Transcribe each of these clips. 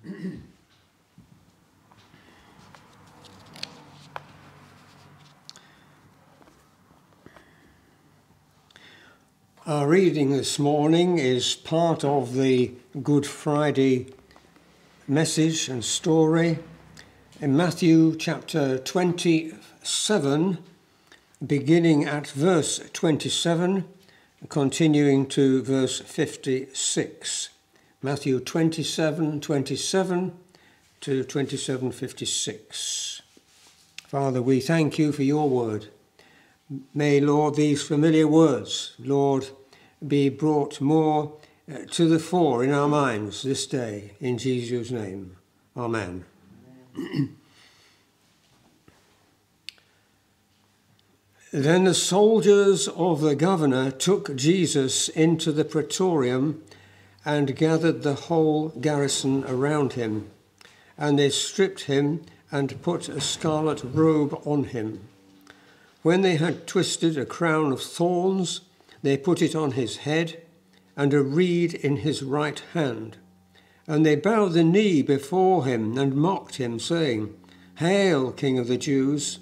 Our reading this morning is part of the Good Friday message and story in Matthew chapter 27, beginning at verse 27, continuing to verse 56. Matthew 27, 27 to 27, 56. Father, we thank you for your word. May, Lord, these familiar words, Lord, be brought more uh, to the fore in our minds this day. In Jesus' name. Amen. then the soldiers of the governor took Jesus into the praetorium and gathered the whole garrison around him. And they stripped him and put a scarlet robe on him. When they had twisted a crown of thorns, they put it on his head and a reed in his right hand. And they bowed the knee before him and mocked him, saying, Hail, King of the Jews!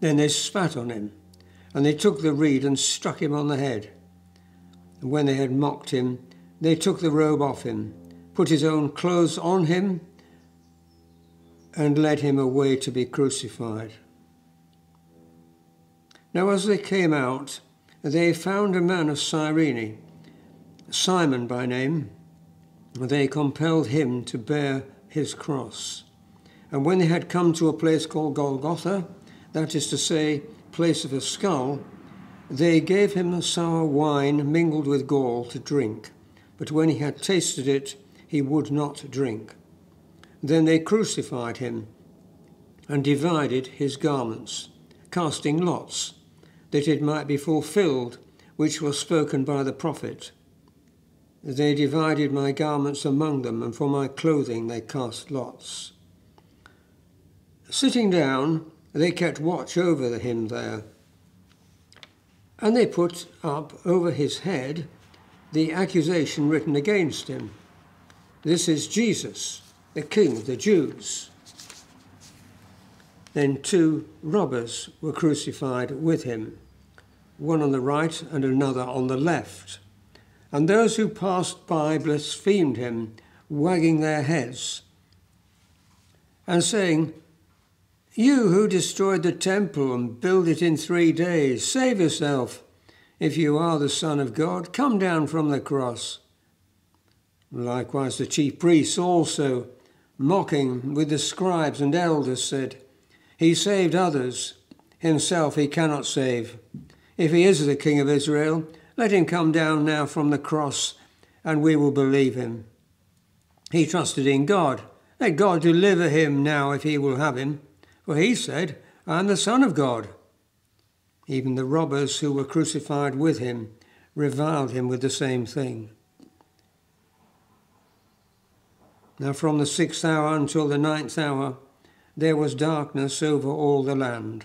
Then they spat on him, and they took the reed and struck him on the head. And when they had mocked him, they took the robe off him, put his own clothes on him, and led him away to be crucified. Now, as they came out, they found a man of Cyrene, Simon by name. They compelled him to bear his cross. And when they had come to a place called Golgotha, that is to say, place of a skull, they gave him sour wine mingled with gall to drink. But when he had tasted it, he would not drink. Then they crucified him and divided his garments, casting lots that it might be fulfilled which was spoken by the prophet. They divided my garments among them, and for my clothing they cast lots. Sitting down, they kept watch over him there. And they put up over his head the accusation written against him This is Jesus, the King of the Jews. Then two robbers were crucified with him one on the right and another on the left. And those who passed by blasphemed him, wagging their heads, and saying, You who destroyed the temple and built it in three days, save yourself. If you are the Son of God, come down from the cross. Likewise, the chief priests also, mocking with the scribes and elders, said, He saved others, himself he cannot save. If he is the King of Israel, let him come down now from the cross, and we will believe him. He trusted in God. Let God deliver him now if he will have him. For he said, I am the Son of God. Even the robbers who were crucified with him reviled him with the same thing. Now, from the sixth hour until the ninth hour, there was darkness over all the land.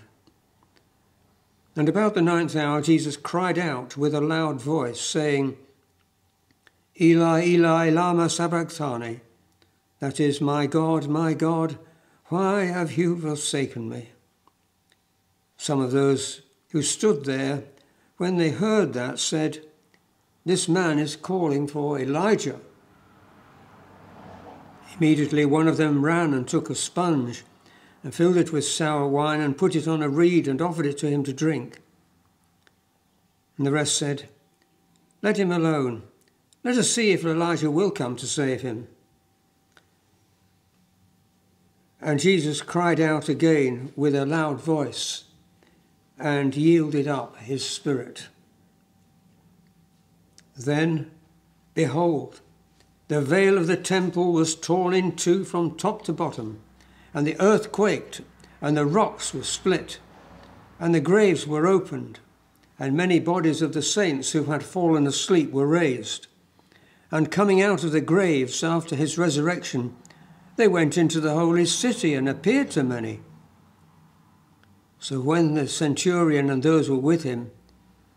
And about the ninth hour, Jesus cried out with a loud voice, saying, Eli, Eli, lama sabachthani. That is, my God, my God, why have you forsaken me? Some of those who stood there, when they heard that, said, This man is calling for Elijah. Immediately one of them ran and took a sponge and filled it with sour wine and put it on a reed and offered it to him to drink. And the rest said, Let him alone. Let us see if Elijah will come to save him. And Jesus cried out again with a loud voice and yielded up his spirit. Then, behold, the veil of the temple was torn in two from top to bottom and the earth quaked, and the rocks were split, and the graves were opened, and many bodies of the saints who had fallen asleep were raised. And coming out of the graves after his resurrection, they went into the holy city and appeared to many. So when the centurion and those who were with him,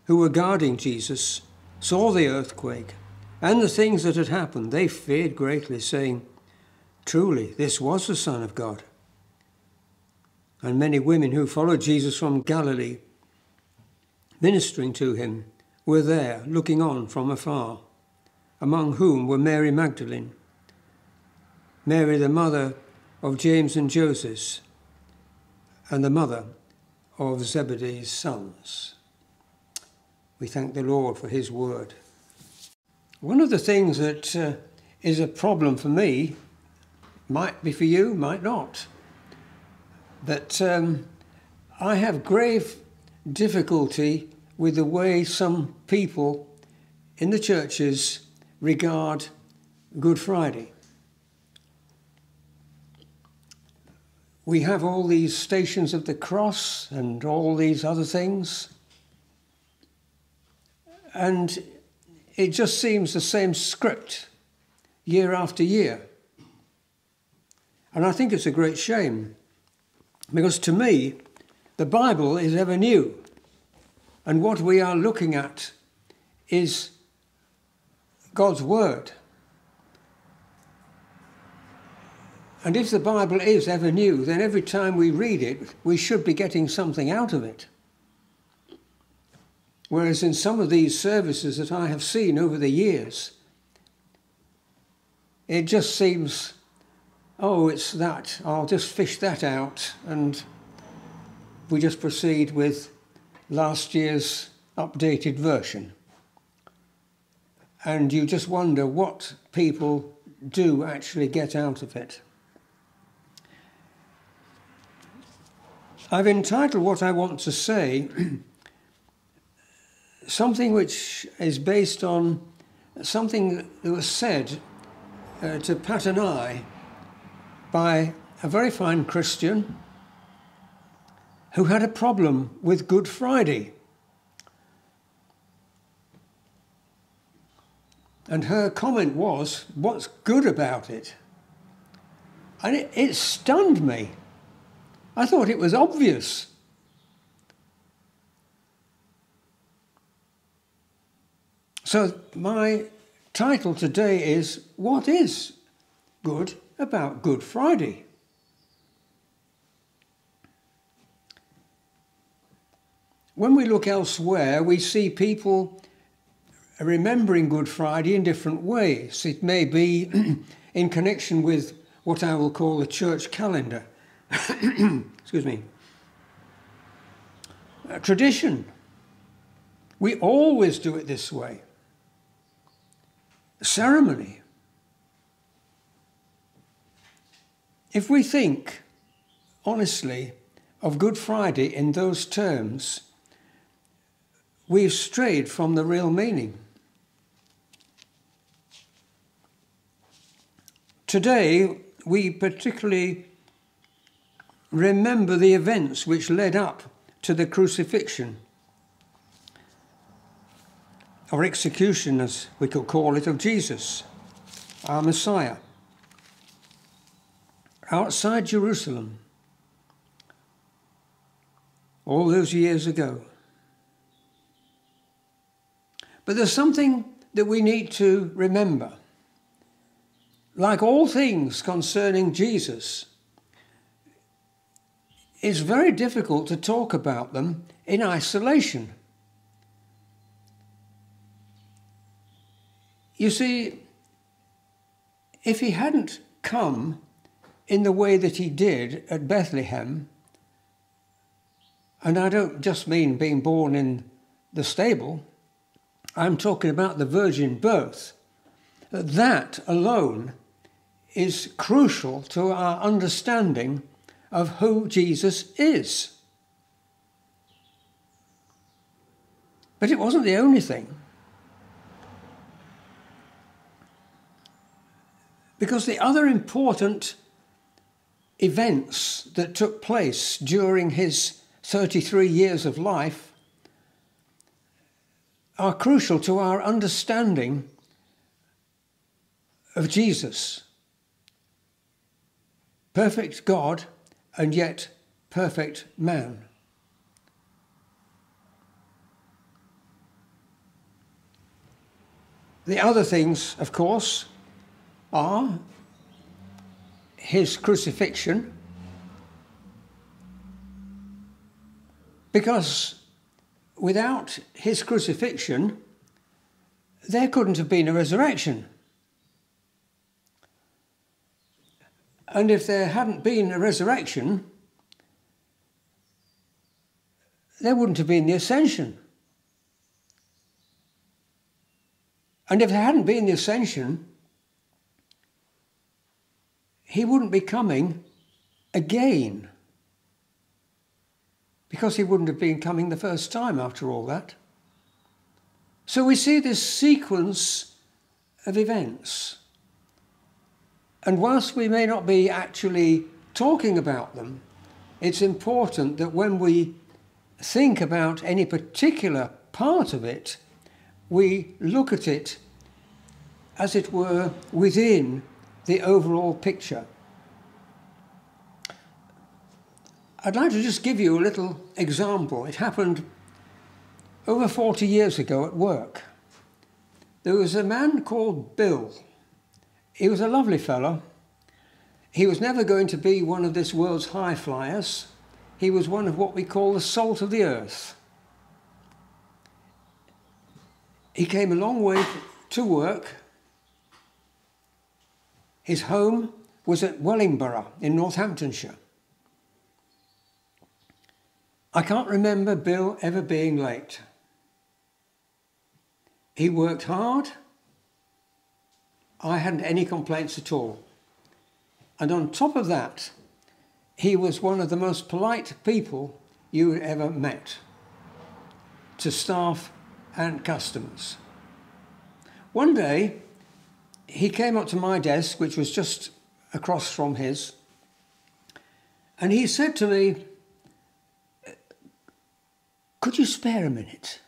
who were guarding Jesus, saw the earthquake and the things that had happened, they feared greatly, saying, Truly, this was the Son of God. And many women who followed Jesus from Galilee, ministering to him, were there looking on from afar, among whom were Mary Magdalene, Mary the mother of James and Joseph, and the mother of Zebedee's sons. We thank the Lord for his word. One of the things that uh, is a problem for me, might be for you, might not, that um, I have grave difficulty with the way some people in the churches regard Good Friday. We have all these stations of the cross and all these other things, and it just seems the same script year after year. And I think it's a great shame because to me, the Bible is ever new. And what we are looking at is God's Word. And if the Bible is ever new, then every time we read it, we should be getting something out of it. Whereas in some of these services that I have seen over the years, it just seems, oh, it's that, I'll just fish that out, and we just proceed with last year's updated version. And you just wonder what people do actually get out of it. I've entitled what I want to say something which is based on something that was said uh, to Pat and I by a very fine Christian who had a problem with Good Friday. And her comment was, What's good about it? And it, it stunned me. I thought it was obvious. So, my title today is What is Good about Good Friday? When we look elsewhere, we see people remembering Good Friday in different ways. It may be in connection with what I will call the church calendar. Excuse me. A tradition. We always do it this way ceremony. If we think honestly of Good Friday in those terms, we've strayed from the real meaning. Today, we particularly remember the events which led up to the crucifixion or execution, as we could call it, of Jesus, our Messiah, outside Jerusalem all those years ago. But there's something that we need to remember. Like all things concerning Jesus, it's very difficult to talk about them in isolation. You see, if he hadn't come in the way that he did at Bethlehem, and I don't just mean being born in the stable, I'm talking about the virgin birth. That alone is crucial to our understanding of who Jesus is. But it wasn't the only thing. Because the other important events that took place during his 33 years of life are crucial to our understanding of Jesus. Perfect God and yet perfect man. The other things, of course, are his crucifixion because without his crucifixion, there couldn't have been a resurrection. And if there hadn't been a resurrection, there wouldn't have been the ascension. And if there hadn't been the ascension, he wouldn't be coming again. Because he wouldn't have been coming the first time after all that. So we see this sequence of events. And whilst we may not be actually talking about them, it's important that when we think about any particular part of it, we look at it, as it were, within the overall picture. I'd like to just give you a little example. It happened over 40 years ago at work. There was a man called Bill. He was a lovely fellow. He was never going to be one of this world's high flyers. He was one of what we call the salt of the earth. He came a long way to work. His home was at Wellingborough in Northamptonshire. I can't remember Bill ever being late. He worked hard. I hadn't any complaints at all. And on top of that, he was one of the most polite people you ever met to staff and customers. One day, he came up to my desk, which was just across from his, and he said to me, Could you spare a minute?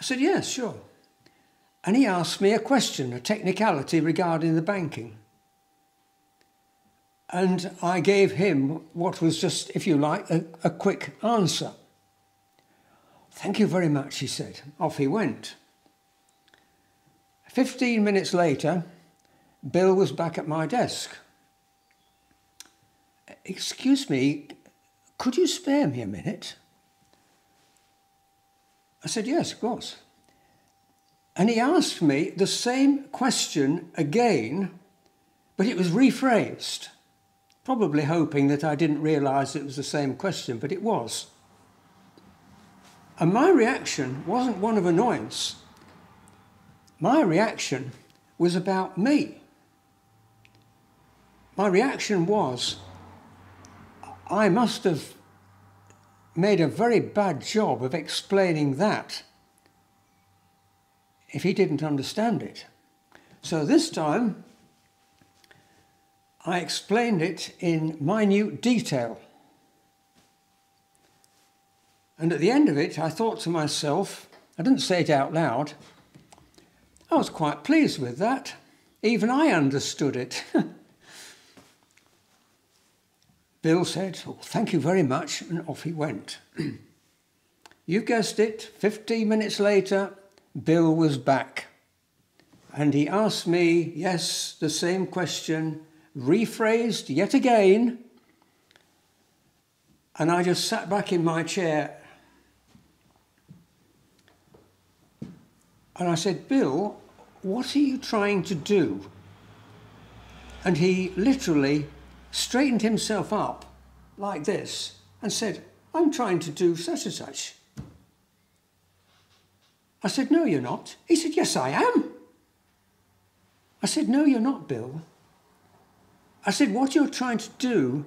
I said, Yes, sure. And he asked me a question, a technicality regarding the banking. And I gave him what was just, if you like, a, a quick answer. Thank you very much, he said. Off he went. Fifteen minutes later, Bill was back at my desk. Excuse me, could you spare me a minute? I said, Yes, of course. And he asked me the same question again, but it was rephrased, probably hoping that I didn't realise it was the same question, but it was. And my reaction wasn't one of annoyance. My reaction was about me. My reaction was, I must have made a very bad job of explaining that if he didn't understand it. So this time, I explained it in minute detail. And at the end of it, I thought to myself, I didn't say it out loud, I was quite pleased with that. Even I understood it. Bill said, oh, Thank you very much, and off he went. you guessed it, 15 minutes later, Bill was back. And he asked me, yes, the same question, rephrased yet again. And I just sat back in my chair. And I said, Bill, what are you trying to do? And he literally straightened himself up like this and said, I'm trying to do such and such. I said, No, you're not. He said, Yes, I am. I said, No, you're not, Bill. I said, What you're trying to do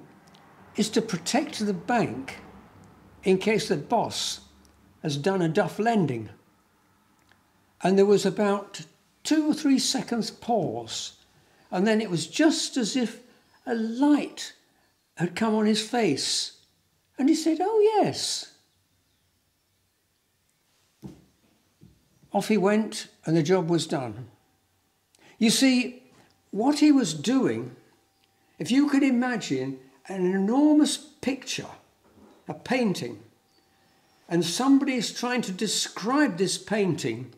is to protect the bank in case the boss has done a duff lending. And there was about two or three seconds pause. And then it was just as if a light had come on his face. And he said, Oh, yes. Off he went, and the job was done. You see, what he was doing, if you could imagine an enormous picture, a painting, and somebody is trying to describe this painting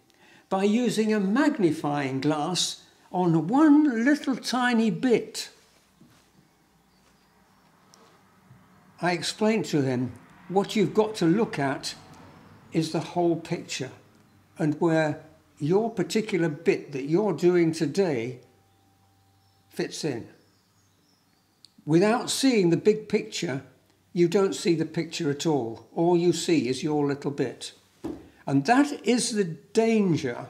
by using a magnifying glass on one little tiny bit. I explained to him what you've got to look at is the whole picture and where your particular bit that you're doing today fits in. Without seeing the big picture, you don't see the picture at all. All you see is your little bit. And that is the danger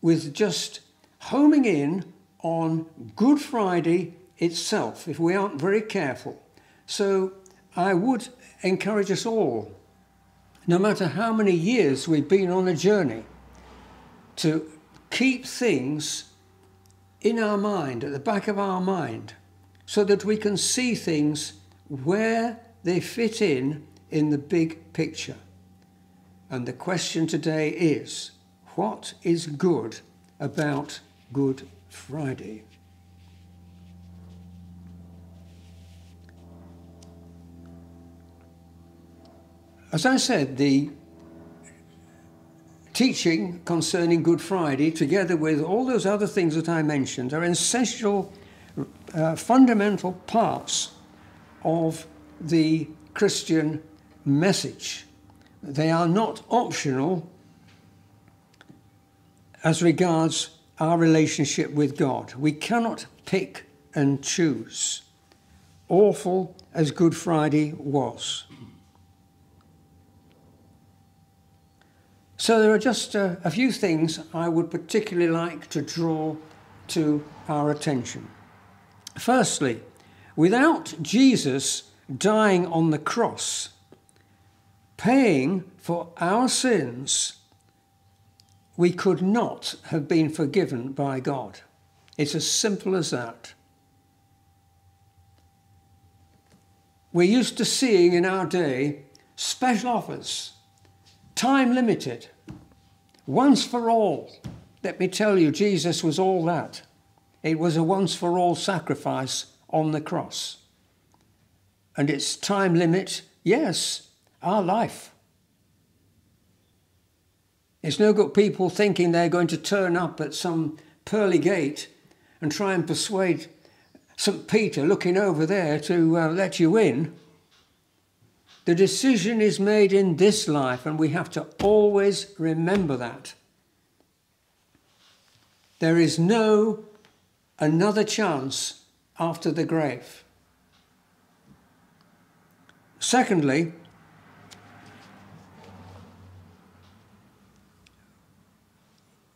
with just homing in on Good Friday itself if we aren't very careful. So I would encourage us all, no matter how many years we've been on a journey, to keep things in our mind, at the back of our mind, so that we can see things where they fit in in the big picture. And the question today is what is good about Good Friday? As I said, the teaching concerning Good Friday, together with all those other things that I mentioned, are essential, uh, fundamental parts of the Christian message. They are not optional as regards our relationship with God. We cannot pick and choose, awful as Good Friday was. So there are just a, a few things I would particularly like to draw to our attention. Firstly, without Jesus dying on the cross, paying for our sins, we could not have been forgiven by God. It's as simple as that. We're used to seeing in our day special offers time limited, once for all. Let me tell you, Jesus was all that. It was a once for all sacrifice on the cross. And its time limit, yes, our life. It's no good people thinking they're going to turn up at some pearly gate and try and persuade St. Peter looking over there to uh, let you in. The decision is made in this life, and we have to always remember that. There is no another chance after the grave. Secondly,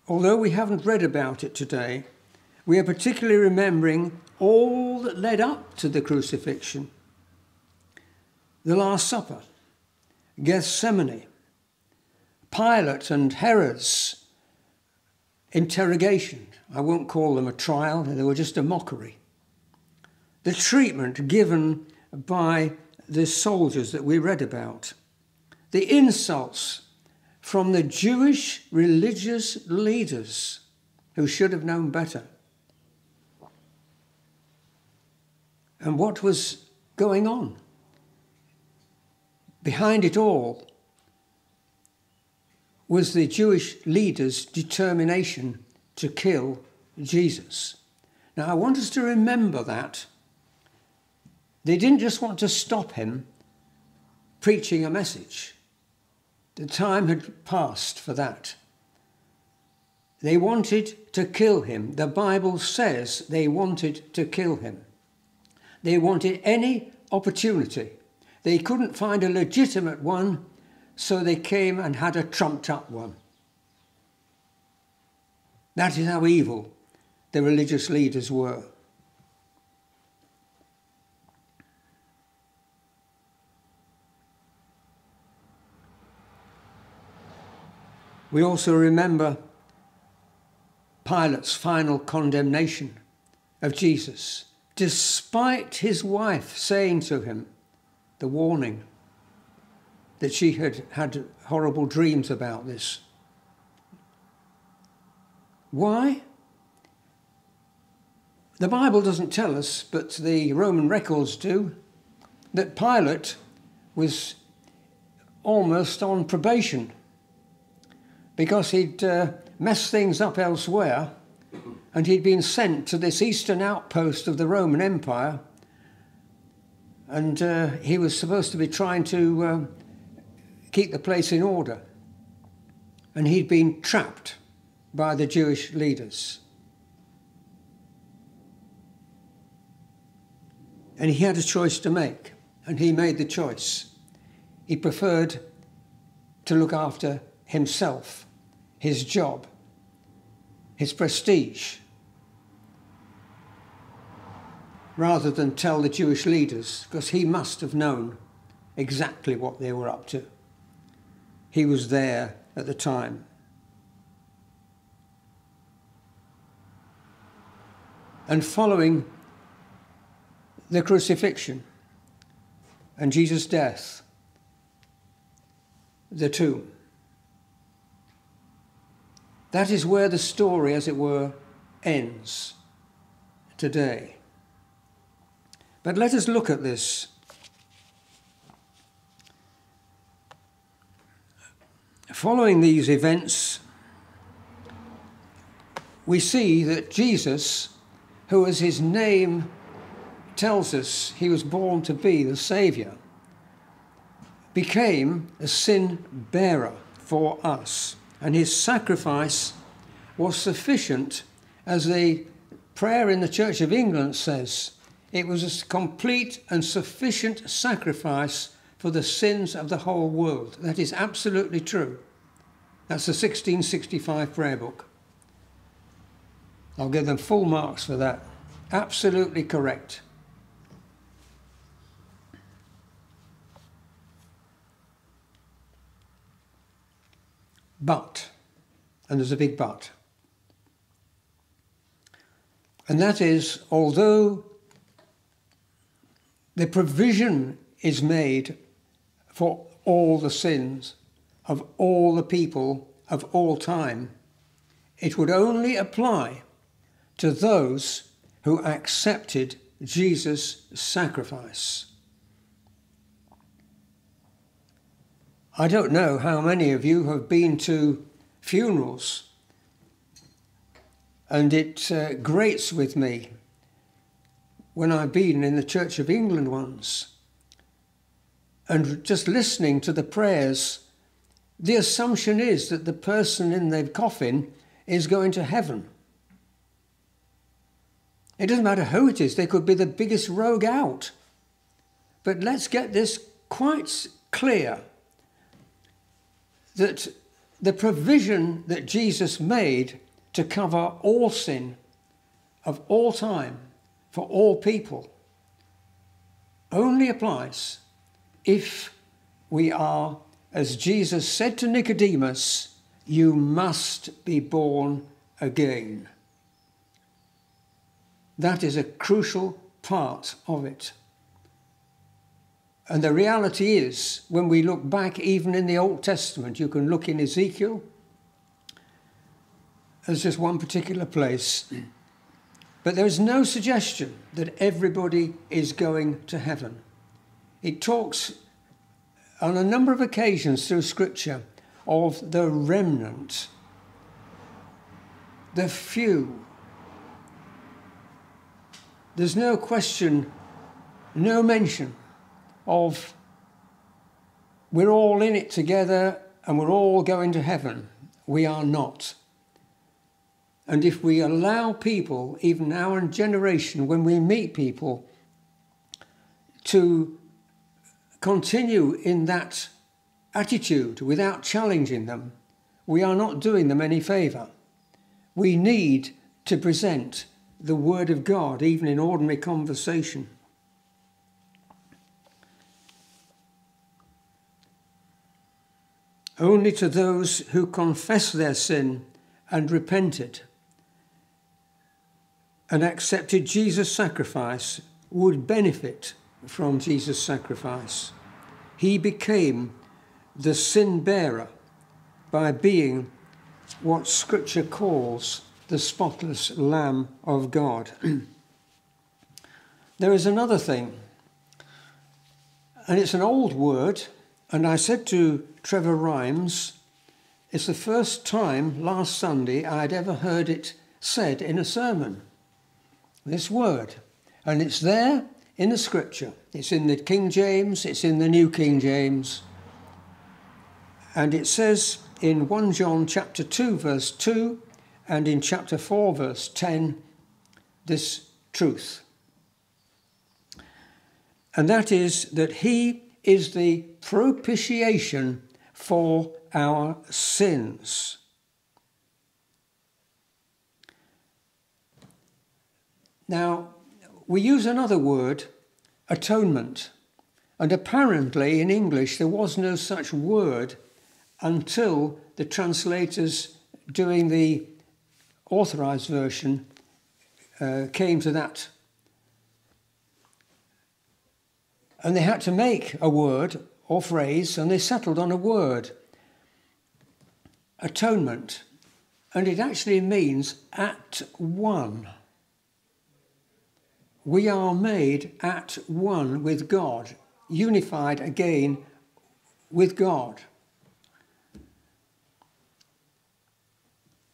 although we haven't read about it today, we are particularly remembering all that led up to the crucifixion the Last Supper, Gethsemane, Pilate and Herod's interrogation. I won't call them a trial, they were just a mockery. The treatment given by the soldiers that we read about, the insults from the Jewish religious leaders who should have known better. And what was going on? Behind it all was the Jewish leaders' determination to kill Jesus. Now, I want us to remember that. They didn't just want to stop him preaching a message, the time had passed for that. They wanted to kill him. The Bible says they wanted to kill him. They wanted any opportunity they couldn't find a legitimate one, so they came and had a trumped up one. That is how evil the religious leaders were. We also remember Pilate's final condemnation of Jesus, despite his wife saying to him, the warning that she had had horrible dreams about this. Why? The Bible doesn't tell us, but the Roman records do, that Pilate was almost on probation because he'd uh, messed things up elsewhere and he'd been sent to this eastern outpost of the Roman Empire and uh, he was supposed to be trying to um, keep the place in order. And he'd been trapped by the Jewish leaders. And he had a choice to make, and he made the choice. He preferred to look after himself, his job, his prestige, rather than tell the Jewish leaders, because he must have known exactly what they were up to. He was there at the time. And following the crucifixion and Jesus' death, the tomb. That is where the story, as it were, ends today. But let us look at this. Following these events, we see that Jesus, who as his name tells us he was born to be the Saviour, became a sin bearer for us. And his sacrifice was sufficient, as the prayer in the Church of England says it was a complete and sufficient sacrifice for the sins of the whole world. That is absolutely true. That's the 1665 prayer book. I'll give them full marks for that. Absolutely correct. But, and there's a big but, and that is, although the provision is made for all the sins of all the people of all time. It would only apply to those who accepted Jesus' sacrifice. I don't know how many of you have been to funerals, and it uh, grates with me when I've been in the Church of England once and just listening to the prayers, the assumption is that the person in the coffin is going to heaven. It doesn't matter who it is, they could be the biggest rogue out. But let's get this quite clear that the provision that Jesus made to cover all sin of all time for all people only applies if we are, as Jesus said to Nicodemus, you must be born again. That is a crucial part of it. And the reality is, when we look back, even in the Old Testament, you can look in Ezekiel, as just one particular place. But there is no suggestion that everybody is going to heaven. It talks on a number of occasions through Scripture of the remnant, the few. There's no question, no mention of we're all in it together and we're all going to heaven. We are not. And if we allow people, even our generation, when we meet people, to continue in that attitude without challenging them, we are not doing them any favour. We need to present the Word of God, even in ordinary conversation. Only to those who confess their sin and repented and accepted Jesus' sacrifice would benefit from Jesus' sacrifice. He became the sin bearer by being what Scripture calls the spotless Lamb of God. there is another thing, and it's an old word, and I said to Trevor Rhymes, it's the first time last Sunday I'd ever heard it said in a sermon this word. And it's there in the scripture. It's in the King James, it's in the New King James. And it says in 1 John chapter 2 verse 2 and in chapter 4 verse 10 this truth. And that is that he is the propitiation for our sins. Now, we use another word, atonement. And apparently in English there was no such word until the translators doing the authorized version uh, came to that. And they had to make a word or phrase, and they settled on a word atonement. And it actually means at one. We are made at one with God, unified again with God.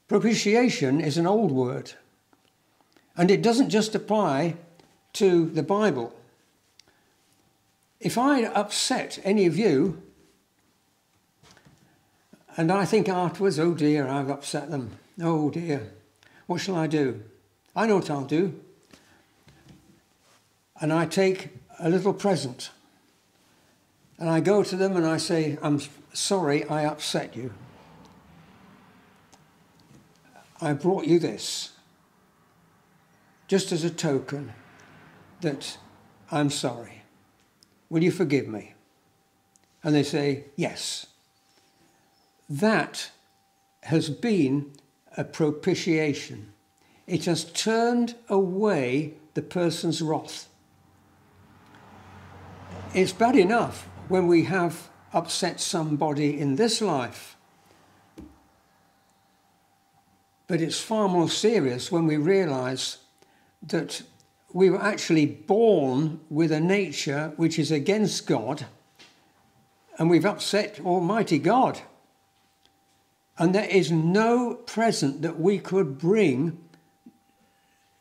Propitiation is an old word, and it doesn't just apply to the Bible. If I upset any of you, and I think afterwards, oh dear, I've upset them. Oh dear, what shall I do? I know what I'll do. And I take a little present and I go to them and I say, I'm sorry I upset you. I brought you this just as a token that I'm sorry. Will you forgive me? And they say, Yes. That has been a propitiation. It has turned away the person's wrath. It's bad enough when we have upset somebody in this life, but it's far more serious when we realize that we were actually born with a nature which is against God, and we've upset Almighty God. And there is no present that we could bring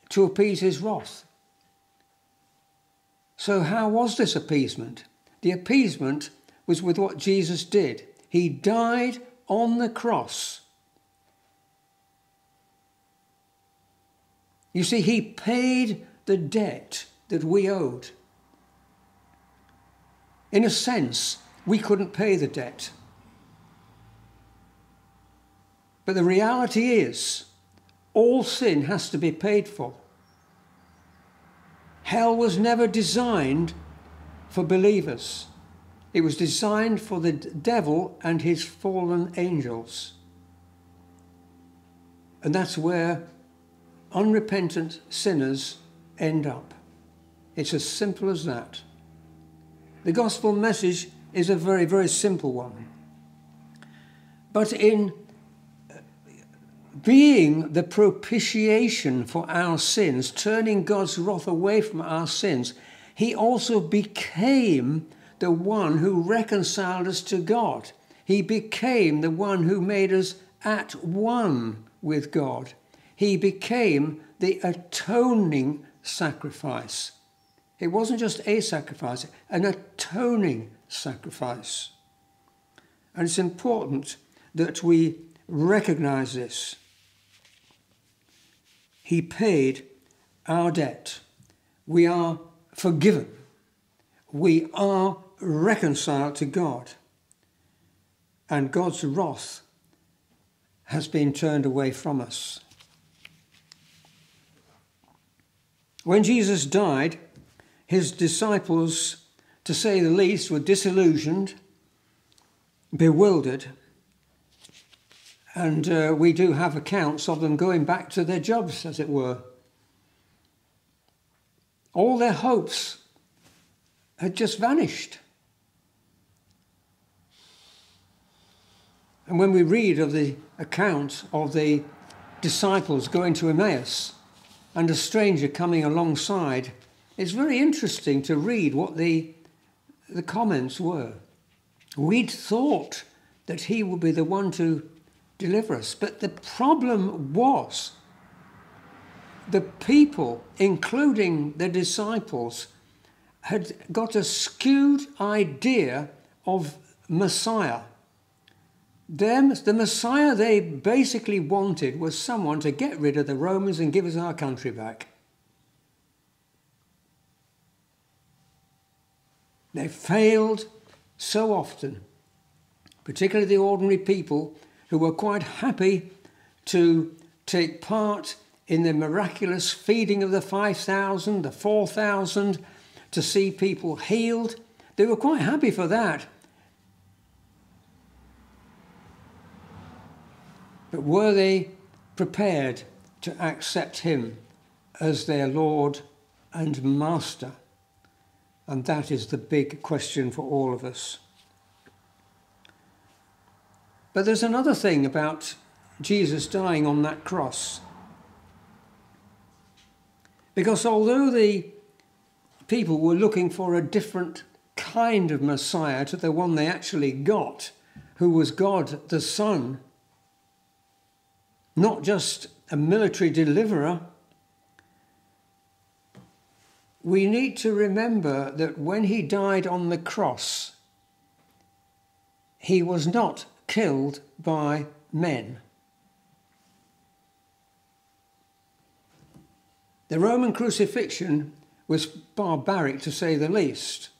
to appease his wrath. So, how was this appeasement? The appeasement was with what Jesus did. He died on the cross. You see, he paid the debt that we owed. In a sense, we couldn't pay the debt. But the reality is, all sin has to be paid for. Hell was never designed for believers. It was designed for the devil and his fallen angels. And that's where unrepentant sinners end up. It's as simple as that. The gospel message is a very, very simple one. But in being the propitiation for our sins, turning God's wrath away from our sins, he also became the one who reconciled us to God. He became the one who made us at one with God. He became the atoning sacrifice. It wasn't just a sacrifice, an atoning sacrifice. And it's important that we recognize this. He paid our debt. We are forgiven. We are reconciled to God. And God's wrath has been turned away from us. When Jesus died, his disciples, to say the least, were disillusioned, bewildered, and uh, we do have accounts of them going back to their jobs, as it were. All their hopes had just vanished. And when we read of the account of the disciples going to Emmaus and a stranger coming alongside, it's very interesting to read what the, the comments were. We'd thought that he would be the one to deliver us. But the problem was the people, including the disciples, had got a skewed idea of Messiah. Them, the Messiah they basically wanted was someone to get rid of the Romans and give us our country back. They failed so often, particularly the ordinary people who were quite happy to take part in the miraculous feeding of the 5,000, the 4,000, to see people healed. They were quite happy for that. But were they prepared to accept him as their Lord and Master? And that is the big question for all of us. But there's another thing about Jesus dying on that cross. Because although the people were looking for a different kind of Messiah to the one they actually got, who was God the Son, not just a military deliverer, we need to remember that when he died on the cross, he was not killed by men. The Roman crucifixion was barbaric to say the least.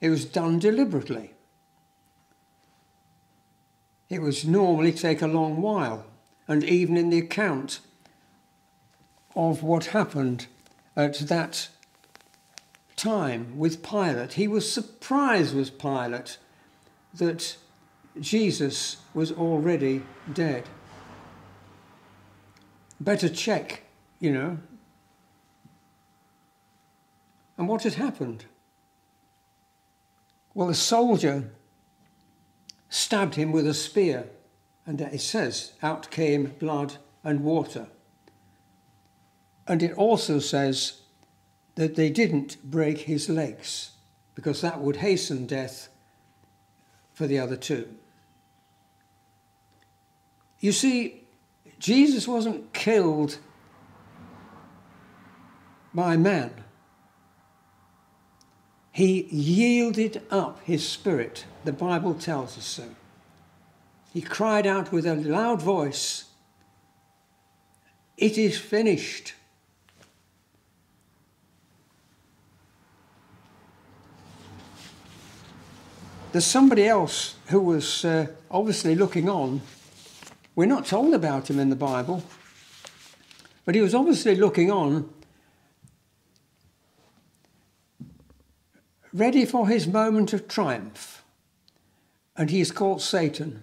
It was done deliberately. It was normally take a long while, and even in the account of what happened at that time with Pilate. He was surprised with Pilate that Jesus was already dead. Better check, you know. And what had happened? Well, a soldier stabbed him with a spear, and it says, out came blood and water. And it also says, that they didn't break his legs, because that would hasten death for the other two. You see, Jesus wasn't killed by man. He yielded up his spirit. The Bible tells us so. He cried out with a loud voice, It is finished. There's somebody else who was uh, obviously looking on. We're not told about him in the Bible, but he was obviously looking on, ready for his moment of triumph. And he's called Satan.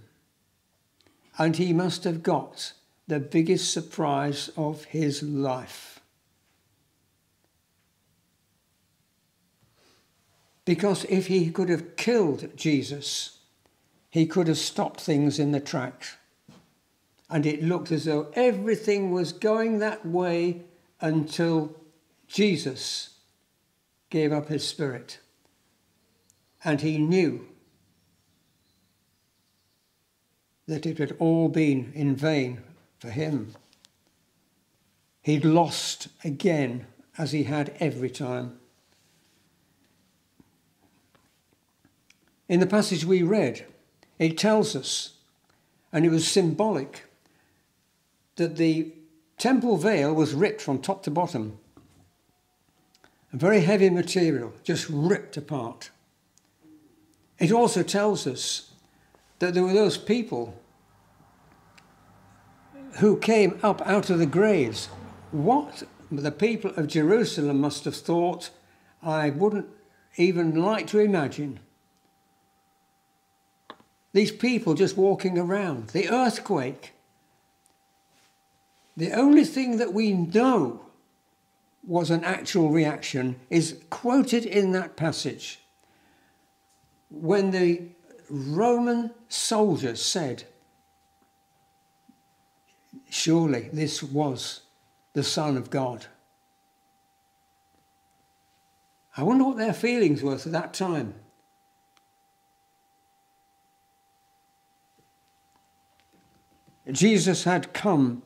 And he must have got the biggest surprise of his life. Because if he could have killed Jesus, he could have stopped things in the tracks. And it looked as though everything was going that way until Jesus gave up his spirit. And he knew that it had all been in vain for him. He'd lost again, as he had every time. In the passage we read, it tells us, and it was symbolic, that the temple veil was ripped from top to bottom. A very heavy material, just ripped apart. It also tells us that there were those people who came up out of the graves. What the people of Jerusalem must have thought, I wouldn't even like to imagine. These people just walking around, the earthquake. The only thing that we know was an actual reaction is quoted in that passage when the Roman soldiers said, Surely this was the Son of God. I wonder what their feelings were at that time. Jesus had come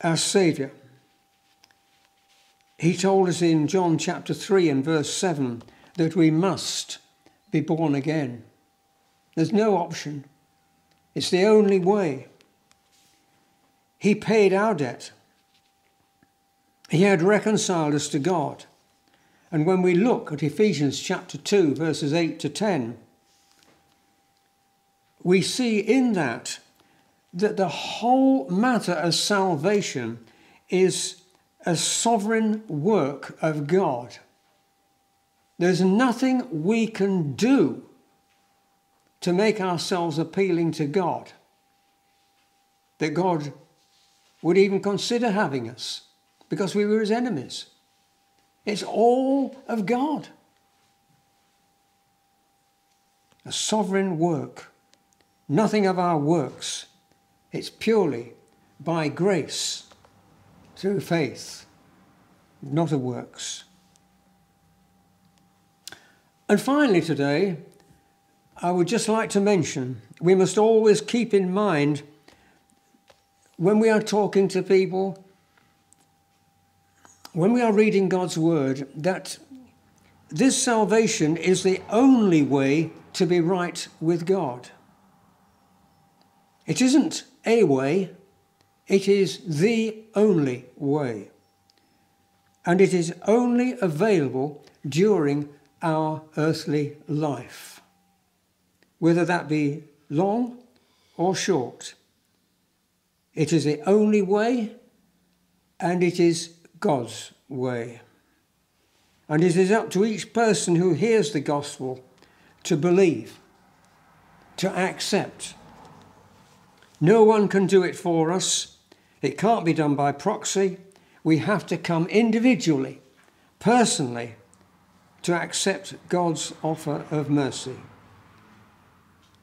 as Saviour. He told us in John chapter 3 and verse 7 that we must be born again. There's no option, it's the only way. He paid our debt. He had reconciled us to God. And when we look at Ephesians chapter 2, verses 8 to 10, we see in that that the whole matter of salvation is a sovereign work of God. There's nothing we can do to make ourselves appealing to God that God would even consider having us because we were his enemies. It's all of God. A sovereign work, nothing of our works. It's purely by grace through faith, not of works. And finally, today, I would just like to mention we must always keep in mind when we are talking to people, when we are reading God's word, that this salvation is the only way to be right with God. It isn't a way, it is the only way. And it is only available during our earthly life, whether that be long or short. It is the only way, and it is God's way. And it is up to each person who hears the gospel to believe, to accept. No one can do it for us. It can't be done by proxy. We have to come individually, personally, to accept God's offer of mercy.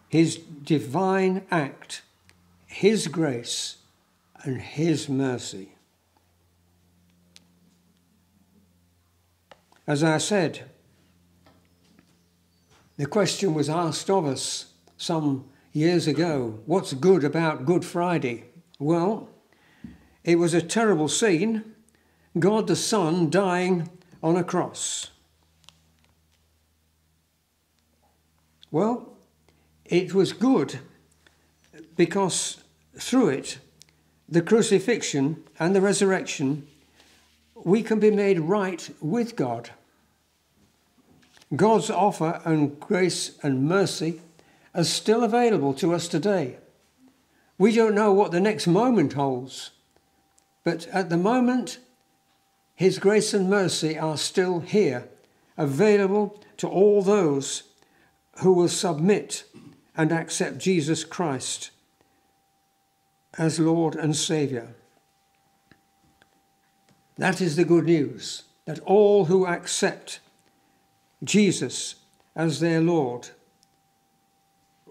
His divine act, His grace, and His mercy. As I said, the question was asked of us some years ago what's good about Good Friday? Well, it was a terrible scene God the Son dying on a cross. Well, it was good because through it, the crucifixion and the resurrection, we can be made right with God. God's offer and grace and mercy are still available to us today. We don't know what the next moment holds. But at the moment, His grace and mercy are still here, available to all those who will submit and accept Jesus Christ as Lord and Saviour. That is the good news that all who accept Jesus as their Lord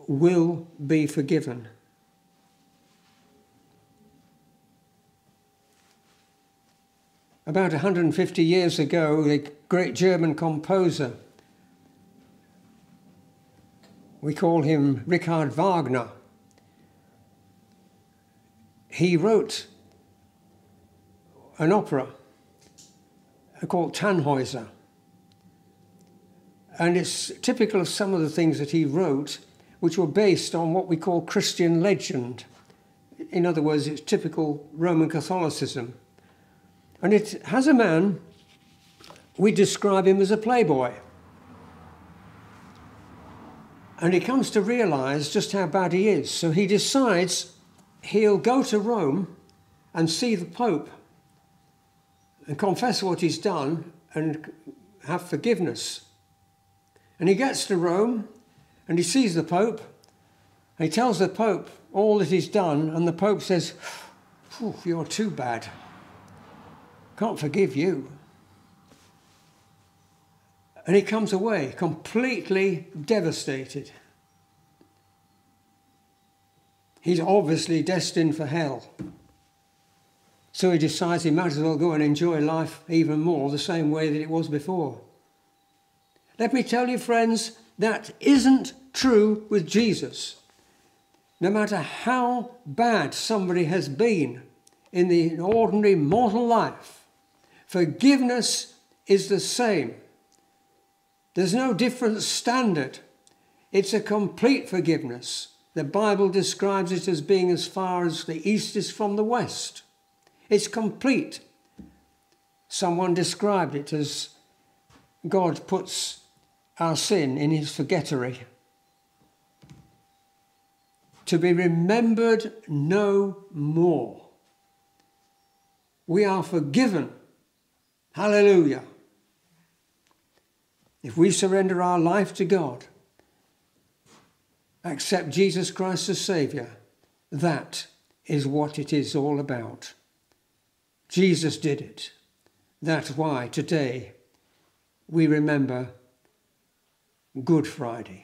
will be forgiven. About 150 years ago, the great German composer, we call him Richard Wagner, he wrote an opera called Tannhäuser. And it's typical of some of the things that he wrote, which were based on what we call Christian legend. In other words, it's typical Roman Catholicism. And it has a man, we describe him as a playboy. And he comes to realize just how bad he is. So he decides he'll go to Rome and see the Pope and confess what he's done and have forgiveness. And he gets to Rome and he sees the Pope he tells the Pope all that he's done, and the Pope says, You're too bad. Can't forgive you. And he comes away completely devastated. He's obviously destined for hell. So he decides he might as well go and enjoy life even more the same way that it was before. Let me tell you, friends, that isn't true with Jesus. No matter how bad somebody has been in the ordinary mortal life, Forgiveness is the same. There's no different standard. It's a complete forgiveness. The Bible describes it as being as far as the east is from the west. It's complete. Someone described it as God puts our sin in his forgettery. To be remembered no more. We are forgiven. Hallelujah. If we surrender our life to God, accept Jesus Christ as Saviour, that is what it is all about. Jesus did it. That's why today we remember Good Friday.